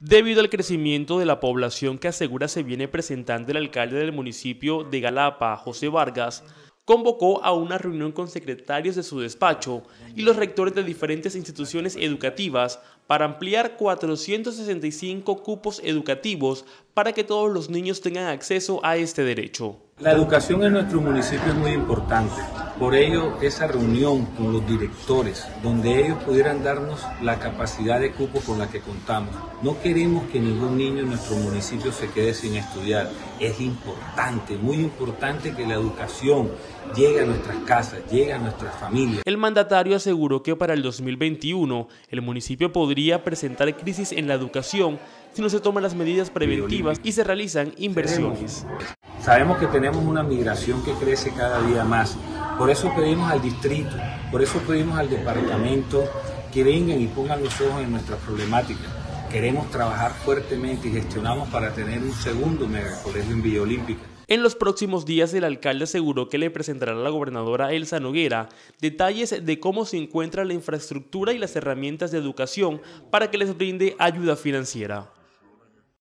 Debido al crecimiento de la población que asegura se viene presentando el alcalde del municipio de Galapa, José Vargas, convocó a una reunión con secretarios de su despacho y los rectores de diferentes instituciones educativas para ampliar 465 cupos educativos para que todos los niños tengan acceso a este derecho. La educación en nuestro municipio es muy importante. Por ello, esa reunión con los directores, donde ellos pudieran darnos la capacidad de cupo con la que contamos. No queremos que ningún niño en nuestro municipio se quede sin estudiar. Es importante, muy importante que la educación llegue a nuestras casas, llegue a nuestras familias. El mandatario aseguró que para el 2021 el municipio podría presentar crisis en la educación si no se toman las medidas preventivas y se realizan inversiones. Sabemos que tenemos una migración que crece cada día más. Por eso pedimos al distrito, por eso pedimos al departamento que vengan y pongan los ojos en nuestras problemáticas. Queremos trabajar fuertemente y gestionamos para tener un segundo megacolegio en Villa Olímpica. En los próximos días el alcalde aseguró que le presentará a la gobernadora Elsa Noguera detalles de cómo se encuentra la infraestructura y las herramientas de educación para que les brinde ayuda financiera.